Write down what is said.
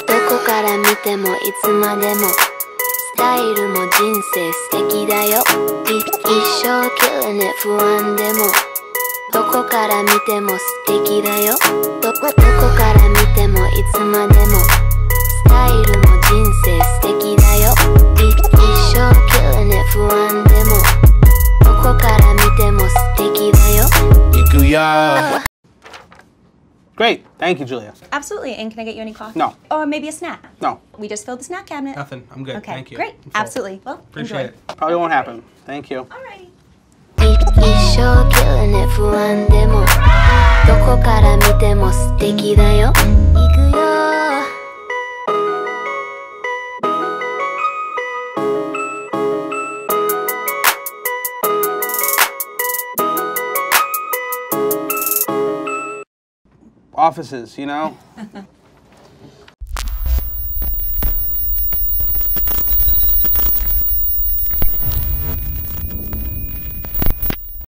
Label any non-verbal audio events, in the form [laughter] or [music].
どこから見てもいつまでもスタイルも人生素敵だよ。一生懸命不安でもどこから見ても素敵だよ。どこから見てもいつまでも Great. Thank you, Julia. Absolutely. And can I get you any coffee? No. Or maybe a snack? No, We just filled the snack cabinet. Nothing. I'm good. Okay, Thank you. great. I'm full. Absolutely. Well, Appreciate enjoy. it. probably won't happen. Thank you. Alrighty. い一生 killing it 不安でもどこから見ても素敵だよ行くよ Offices, you know? [laughs]